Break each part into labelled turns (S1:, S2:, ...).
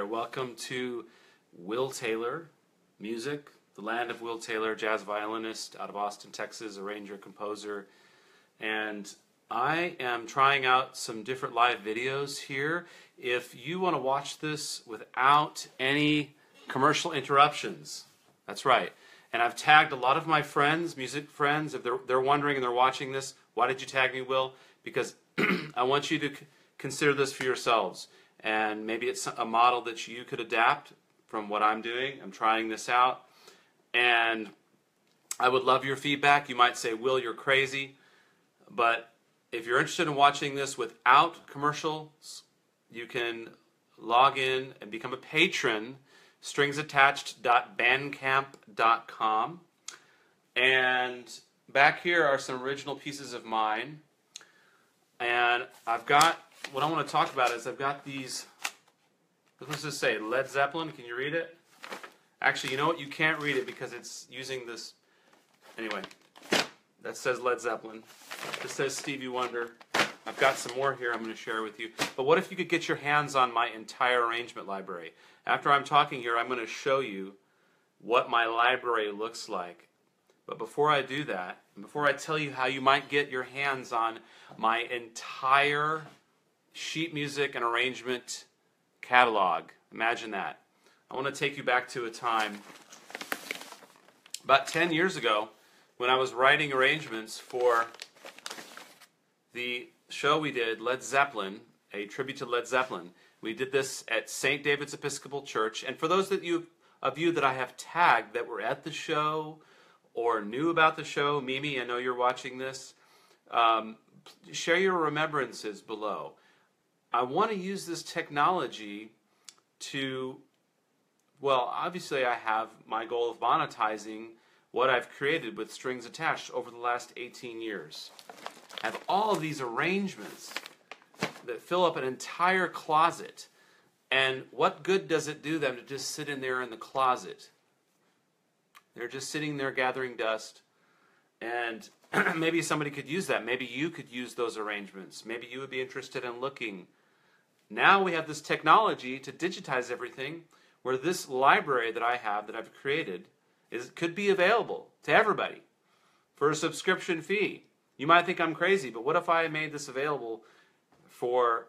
S1: there. Welcome to Will Taylor Music, the land of Will Taylor, jazz violinist out of Austin, Texas, arranger, composer. And I am trying out some different live videos here. If you want to watch this without any commercial interruptions, that's right. And I've tagged a lot of my friends, music friends, if they're, they're wondering and they're watching this, why did you tag me, Will? Because I want you to consider this for yourselves and maybe it's a model that you could adapt from what I'm doing. I'm trying this out, and I would love your feedback. You might say, Will, you're crazy, but if you're interested in watching this without commercials, you can log in and become a patron, stringsattached.bandcamp.com. And back here are some original pieces of mine. And I've got what I want to talk about is I've got these. Let's just say Led Zeppelin. Can you read it? Actually, you know what? You can't read it because it's using this. Anyway, that says Led Zeppelin. This says Stevie Wonder. I've got some more here I'm going to share with you. But what if you could get your hands on my entire arrangement library? After I'm talking here, I'm going to show you what my library looks like. But before I do that, before I tell you how you might get your hands on my entire sheet music and arrangement catalog. Imagine that. I want to take you back to a time about 10 years ago when I was writing arrangements for the show we did, Led Zeppelin, a tribute to Led Zeppelin. We did this at St. David's Episcopal Church. And for those that you, of you that I have tagged that were at the show or knew about the show, Mimi, I know you're watching this, um, share your remembrances below. I want to use this technology to, well, obviously, I have my goal of monetizing what I've created with strings attached over the last 18 years. I have all of these arrangements that fill up an entire closet. And what good does it do them to just sit in there in the closet? They're just sitting there gathering dust. And maybe somebody could use that. Maybe you could use those arrangements. Maybe you would be interested in looking now we have this technology to digitize everything where this library that I have that I've created is could be available to everybody for a subscription fee. You might think I'm crazy, but what if I made this available for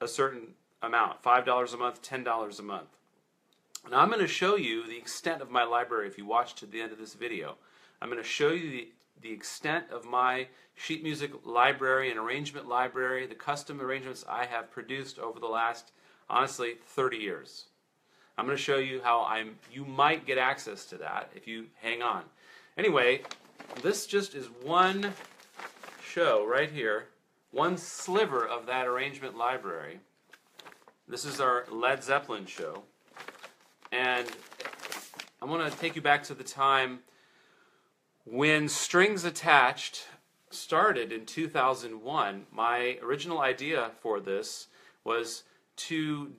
S1: a certain amount, $5 a month, $10 a month? Now I'm going to show you the extent of my library if you watch to the end of this video. I'm going to show you the, the extent of my sheet music library and arrangement library, the custom arrangements I have produced over the last, honestly, 30 years. I'm going to show you how I'm. You might get access to that if you hang on. Anyway, this just is one show right here, one sliver of that arrangement library. This is our Led Zeppelin show, and I want to take you back to the time when strings attached started in 2001, my original idea for this was to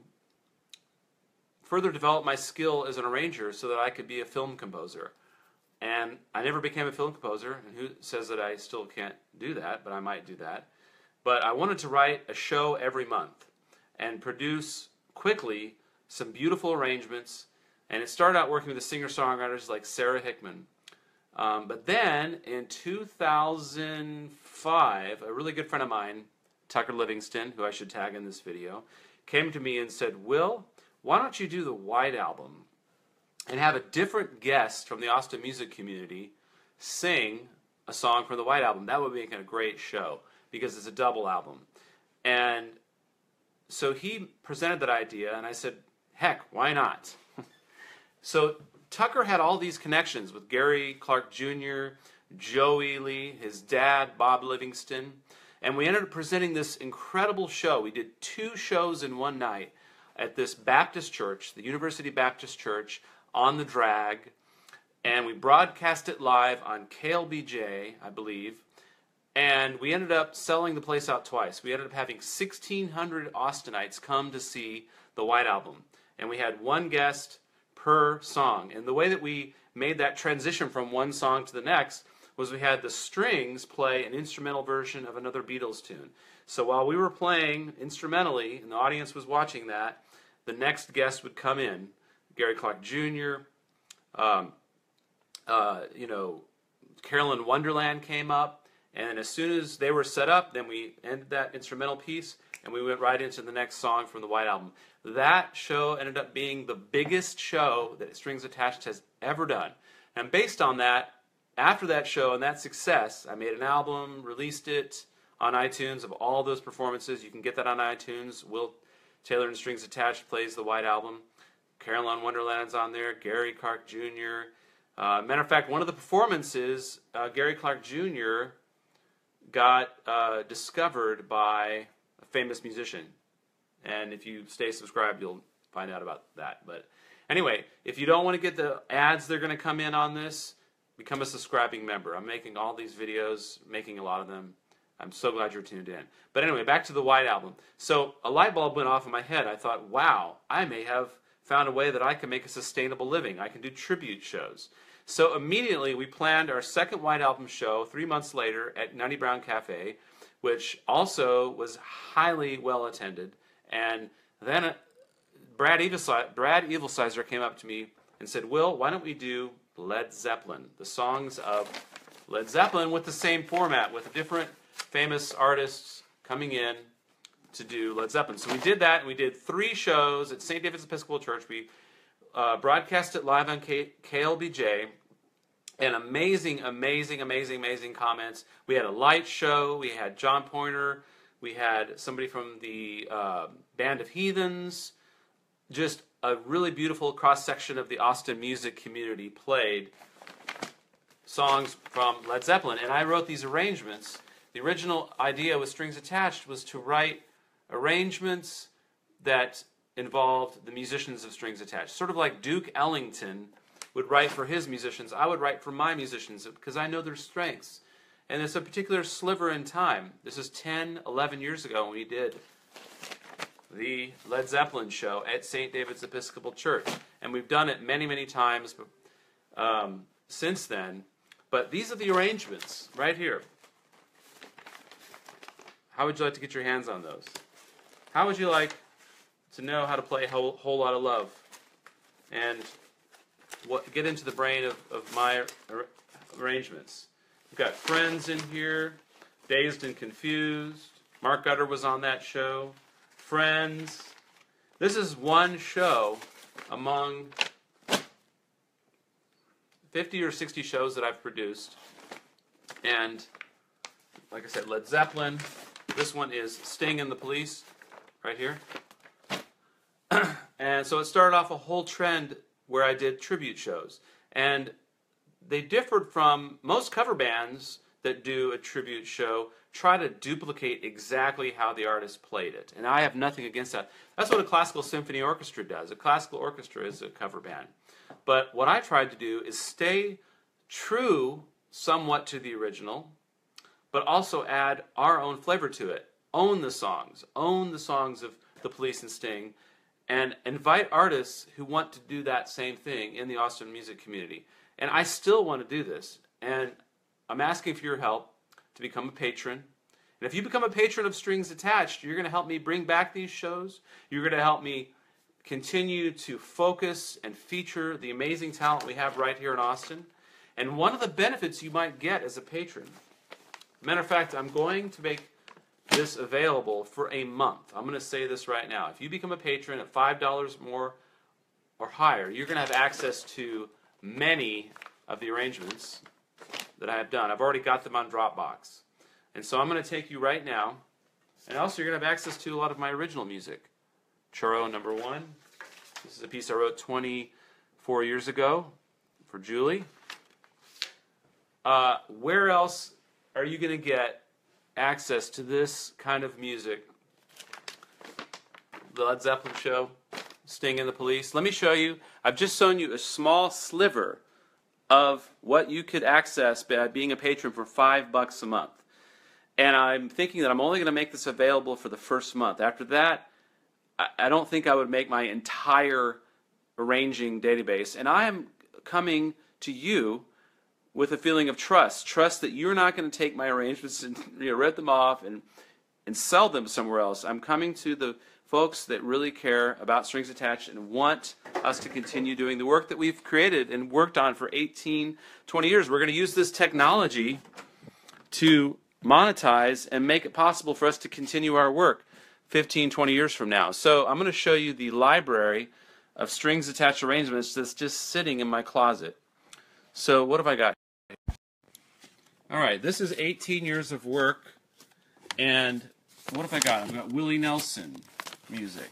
S1: further develop my skill as an arranger so that I could be a film composer. And I never became a film composer, and who says that I still can't do that, but I might do that. But I wanted to write a show every month and produce quickly some beautiful arrangements. And it started out working with the singer songwriters like Sara Hickman um, but then in 2005, a really good friend of mine, Tucker Livingston, who I should tag in this video, came to me and said, Will, why don't you do the White Album and have a different guest from the Austin music community sing a song from the White Album? That would make a great show because it's a double album. And so he presented that idea, and I said, heck, why not? so Tucker had all these connections with Gary Clark Jr., Joe Ely, his dad, Bob Livingston, and we ended up presenting this incredible show. We did two shows in one night at this Baptist church, the University Baptist Church, on the drag, and we broadcast it live on KLBJ, I believe, and we ended up selling the place out twice. We ended up having 1,600 Austinites come to see the White Album, and we had one guest per song. And the way that we made that transition from one song to the next was we had the strings play an instrumental version of another Beatles tune. So while we were playing instrumentally and the audience was watching that, the next guest would come in, Gary Clark Jr., um, uh, you know, Carolyn Wonderland came up, and as soon as they were set up, then we ended that instrumental piece, and we went right into the next song from the White Album. That show ended up being the biggest show that Strings Attached has ever done. And based on that, after that show and that success, I made an album, released it on iTunes of all those performances. You can get that on iTunes. Will Taylor and Strings Attached plays the White Album. Carolyn Wonderland's on there. Gary Clark Jr. Uh, matter of fact, one of the performances, uh, Gary Clark Jr. got uh, discovered by a famous musician. And if you stay subscribed, you'll find out about that. But anyway, if you don't want to get the ads that are going to come in on this, become a subscribing member. I'm making all these videos, making a lot of them. I'm so glad you're tuned in. But anyway, back to the White Album. So a light bulb went off in my head. I thought, wow, I may have found a way that I can make a sustainable living. I can do tribute shows. So immediately we planned our second White Album show three months later at Nutty Brown Cafe, which also was highly well attended. And then uh, Brad, Evilsizer, Brad Evilsizer came up to me and said, Will, why don't we do Led Zeppelin, the songs of Led Zeppelin with the same format, with different famous artists coming in to do Led Zeppelin. So we did that, and we did three shows at St. David's Episcopal Church. We uh, broadcast it live on K- KLBJ, and amazing, amazing, amazing, amazing comments. We had a light show. We had John Pointer. We had somebody from the uh, Band of Heathens. Just a really beautiful cross section of the Austin music community played songs from Led Zeppelin. And I wrote these arrangements. The original idea with strings attached was to write arrangements that involved the musicians of strings attached. Sort of like Duke Ellington would write for his musicians, I would write for my musicians because I know their strengths. And it's a particular sliver in time. This is 10, 11 years ago when we did the Led Zeppelin show at St. David's Episcopal Church. And we've done it many, many times um, since then. But these are the arrangements right here. How would you like to get your hands on those? How would you like to know how to play a whole, whole lot of love? And what, get into the brain of, of my ar- arrangements. We've got Friends in here, Dazed and Confused. Mark Gutter was on that show. Friends. This is one show among 50 or 60 shows that I've produced. And like I said, Led Zeppelin. This one is Sting and the Police, right here. and so it started off a whole trend where I did tribute shows. And they differed from most cover bands that do a tribute show try to duplicate exactly how the artist played it. And I have nothing against that. That's what a classical symphony orchestra does. A classical orchestra is a cover band. But what I tried to do is stay true somewhat to the original, but also add our own flavor to it. Own the songs, own the songs of the Police and Sting, and invite artists who want to do that same thing in the Austin music community. And I still want to do this. And I'm asking for your help to become a patron. And if you become a patron of Strings Attached, you're going to help me bring back these shows. You're going to help me continue to focus and feature the amazing talent we have right here in Austin. And one of the benefits you might get as a patron, matter of fact, I'm going to make this available for a month. I'm going to say this right now. If you become a patron at $5 more or higher, you're going to have access to many of the arrangements that I have done. I've already got them on Dropbox. And so I'm going to take you right now, and also you're going to have access to a lot of my original music. Churro number one. This is a piece I wrote 24 years ago for Julie. Uh, where else are you going to get access to this kind of music? The Led Zeppelin show, Sting and the Police. Let me show you. I've just shown you a small sliver of what you could access by being a patron for five bucks a month. And I'm thinking that I'm only going to make this available for the first month. After that, I don't think I would make my entire arranging database. And I am coming to you with a feeling of trust. Trust that you're not going to take my arrangements and you know, rip them off and, and sell them somewhere else. I'm coming to the folks that really care about strings attached and want us to continue doing the work that we've created and worked on for 18, 20 years. We're going to use this technology to monetize and make it possible for us to continue our work 15, 20 years from now. So I'm going to show you the library of strings attached arrangements that's just sitting in my closet. So what have I got? All right, this is 18 years of work, and what have I got? I've got Willie Nelson music.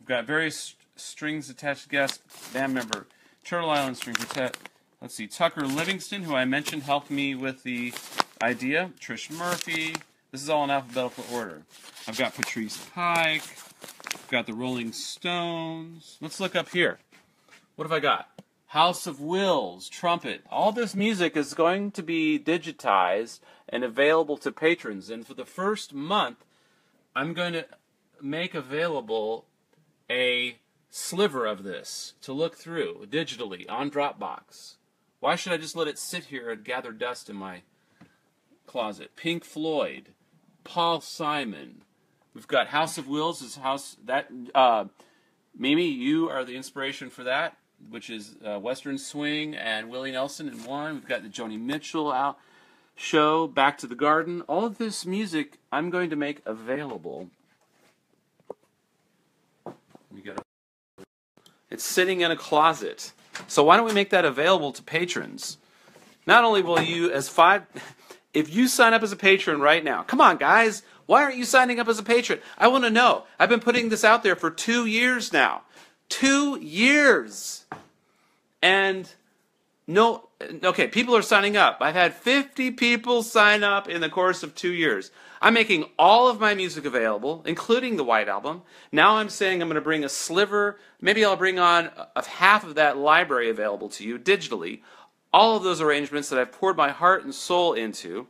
S1: I've got various strings attached guest band member, Turtle Island String Quartet. Let's see, Tucker Livingston, who I mentioned helped me with the idea. Trish Murphy. This is all in alphabetical order. I've got Patrice Pike. I've got the Rolling Stones. Let's look up here. What have I got? House of Wills, trumpet. All this music is going to be digitized and available to patrons. And for the first month, I'm going to make available a sliver of this to look through digitally on Dropbox. Why should I just let it sit here and gather dust in my closet? Pink Floyd, Paul Simon. We've got House of Wills. Is house that uh, Mimi? You are the inspiration for that which is uh, Western Swing and Willie Nelson in one. We've got the Joni Mitchell out show, Back to the Garden. All of this music I'm going to make available. It's sitting in a closet. So why don't we make that available to patrons? Not only will you, as five, if you sign up as a patron right now, come on, guys, why aren't you signing up as a patron? I want to know. I've been putting this out there for two years now. Two years. And no, okay, people are signing up. I've had 50 people sign up in the course of two years. I'm making all of my music available, including the White Album. Now I'm saying I'm going to bring a sliver, maybe I'll bring on a half of that library available to you digitally. All of those arrangements that I've poured my heart and soul into.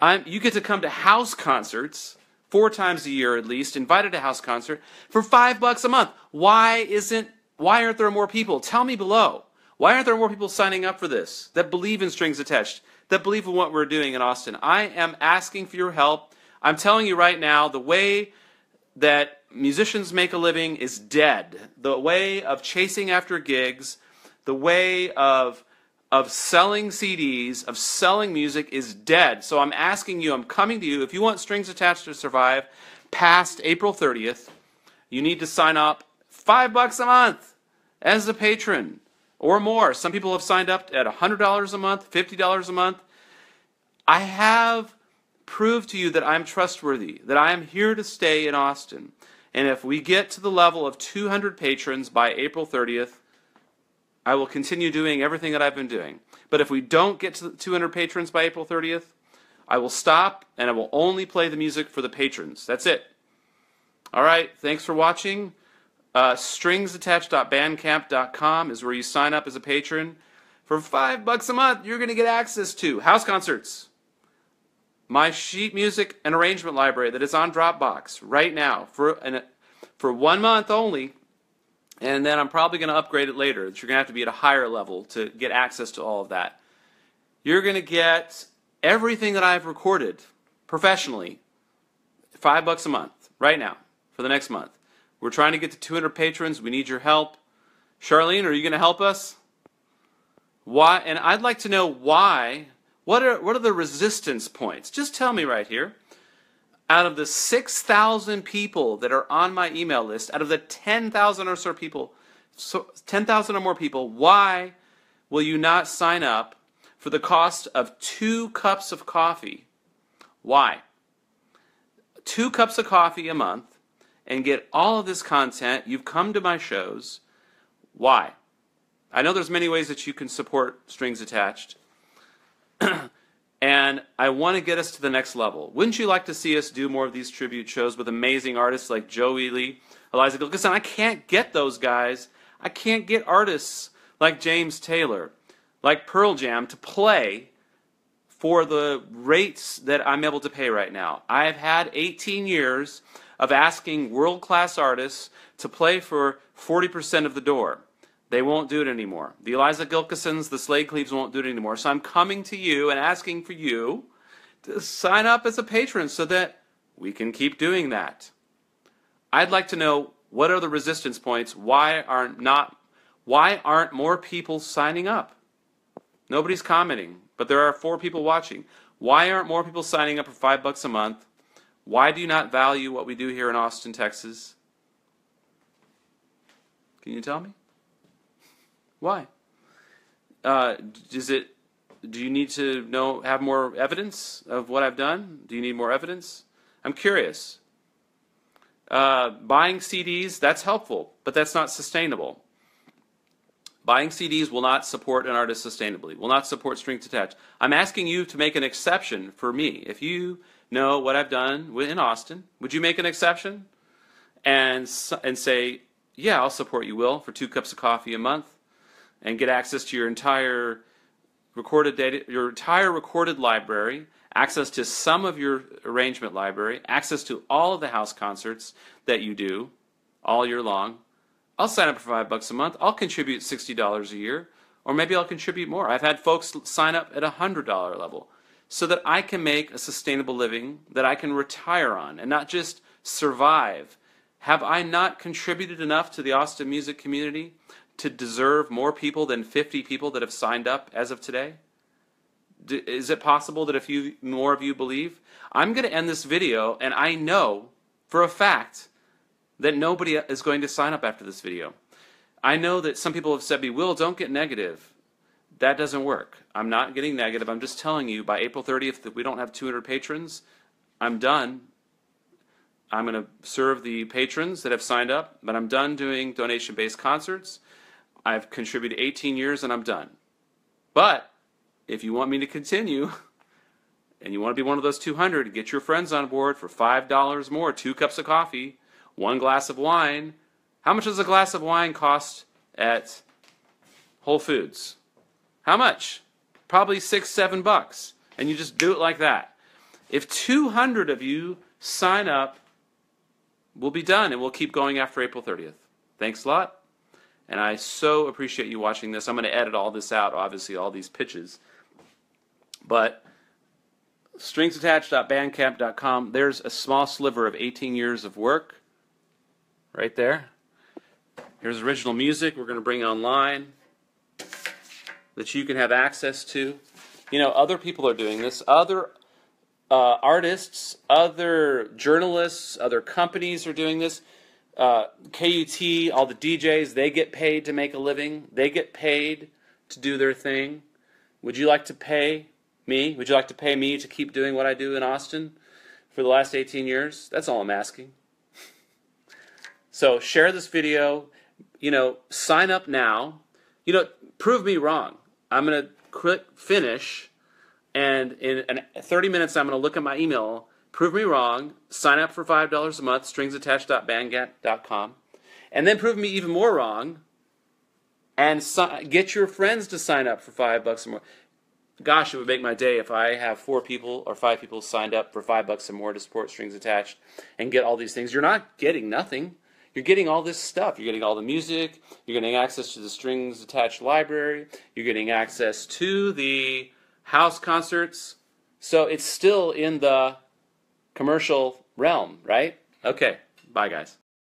S1: I'm, you get to come to house concerts four times a year at least, invited to a house concert for five bucks a month. Why isn't why aren't there more people? Tell me below. Why aren't there more people signing up for this that believe in strings attached, that believe in what we're doing in Austin? I am asking for your help. I'm telling you right now, the way that musicians make a living is dead. The way of chasing after gigs, the way of of selling CDs, of selling music is dead. So I'm asking you, I'm coming to you, if you want strings attached to survive past April 30th, you need to sign up five bucks a month as a patron or more. Some people have signed up at $100 a month, $50 a month. I have proved to you that I'm trustworthy, that I am here to stay in Austin. And if we get to the level of 200 patrons by April 30th, I will continue doing everything that I've been doing. But if we don't get to 200 patrons by April 30th, I will stop and I will only play the music for the patrons. That's it. All right, thanks for watching. Uh, stringsattached.bandcamp.com is where you sign up as a patron. For five bucks a month, you're going to get access to house concerts, my sheet music and arrangement library that is on Dropbox right now for an, for one month only and then I'm probably going to upgrade it later. You're going to have to be at a higher level to get access to all of that. You're going to get everything that I've recorded professionally, five bucks a month, right now, for the next month. We're trying to get to 200 patrons. We need your help. Charlene, are you going to help us? Why? And I'd like to know why. What are what are the resistance points? Just tell me right here out of the 6,000 people that are on my email list, out of the 10,000 or so people, so 10,000 or more people, why will you not sign up for the cost of two cups of coffee? Why? Two cups of coffee a month and get all of this content. You've come to my shows. Why? I know there's many ways that you can support strings attached. And I want to get us to the next level. Wouldn't you like to see us do more of these tribute shows with amazing artists like Joe Ely, Eliza Gilkyson? I can't get those guys. I can't get artists like James Taylor, like Pearl Jam to play for the rates that I'm able to pay right now. I've had 18 years of asking world class artists to play for 40% of the door. They won't do it anymore. The Eliza Gilkysons, the Slaid Cleaves won't do it anymore. So I'm coming to you and asking for you to sign up as a patron so that we can keep doing that. I'd like to know what are the resistance points? Why aren't not why aren't more people signing up? Nobody's commenting, but there are four people watching. Why aren't more people signing up for five bucks a month? Why do you not value what we do here in Austin, Texas? Can you tell me? Why? Uh, is it? Do you need to know have more evidence of what I've done? Do you need more evidence? I'm curious. Uh, buying CDs that's helpful, but that's not sustainable. Buying CDs will not support an artist sustainably. Will not support strings attached. I'm asking you to make an exception for me. If you know what I've done in Austin, would you make an exception and and say, yeah, I'll support you, Will, for two cups of coffee a month, and get access to your entire recorded data, your entire recorded library, access to some of your arrangement library, access to all of the house concerts that you do all year long. I'll sign up for five bucks a month. I'll contribute sixty dollars a year, or maybe I'll contribute more. I've had folks sign up at a hundred dollar level, so that I can make a sustainable living that I can retire on, and not just survive have I not contributed enough to the Austin music community to deserve more people than 50 people that have signed up as of today? Is it possible that a few more of you believe? I'm going to end this video, and I know for a fact that nobody is going to sign up after this video. I know that some people have said me, Will, don't get negative. That doesn't work. I'm not getting negative. I'm just telling you by April 30th that we don't have 200 patrons. I'm done. I'm going to serve the patrons that have signed up, but I'm done doing donation based concerts. I've contributed 18 years and I'm done. But if you want me to continue and you want to be one of those 200, get your friends on board for $5 more, two cups of coffee, one glass of wine. How much does a glass of wine cost at Whole Foods? How much? Probably six, seven bucks. And you just do it like that. If 200 of you sign up we'll be done and we'll keep going after April 30th. Thanks a lot. And I so appreciate you watching this. I'm going to edit all this out, obviously, all these pitches. But stringsattached.bandcamp.com, there's a small sliver of 18 years of work right there. Here's original music we're going to bring online that you can have access to. You know, other people are doing this. Other uh, artists, other journalists, other companies are doing this. Uh, KUT, all the DJs, they get paid to make a living. They get paid to do their thing. Would you like to pay me? Would you like to pay me to keep doing what I do in Austin for the last 18 years? That's all I'm asking. so share this video. You know, sign up now. You know, prove me wrong. I'm going to click finish and in 30 minutes, I'm going to look at my email, prove me wrong, sign up for $5 a month, stringsattached.bandcamp.com, and then prove me even more wrong, and get your friends to sign up for 5 bucks or more. Gosh, it would make my day if I have four people or five people signed up for five bucks or more to support Strings Attached and get all these things. You're not getting nothing. You're getting all this stuff. You're getting all the music. You're getting access to the Strings Attached library. You're getting access to the house concerts. So it's still in the commercial realm, right? Okay, bye guys.